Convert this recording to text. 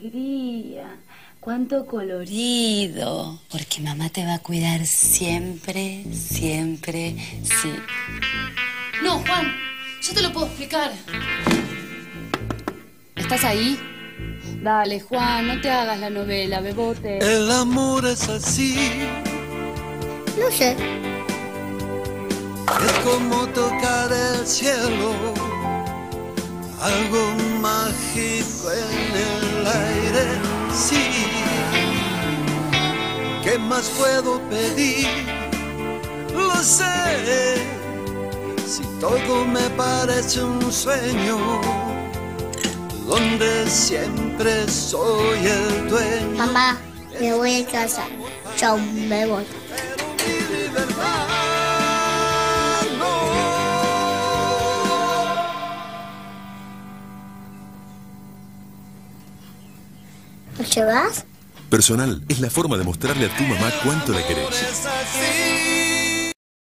alegría, cuánto colorido. Porque mamá te va a cuidar siempre, siempre, sí. No, Juan, yo te lo puedo explicar. ¿Estás ahí? Dale, Juan, no te hagas la novela, bebote. El amor es así. No sé. Es como tocar el cielo. Algo mágico en el ¿Qué más puedo pedir? Lo sé. Si todo me parece un sueño, donde siempre soy el dueño. Mamá, me voy a casa. Chao, me voy. Pero mi Personal es la forma de mostrarle a tu mamá cuánto la querés.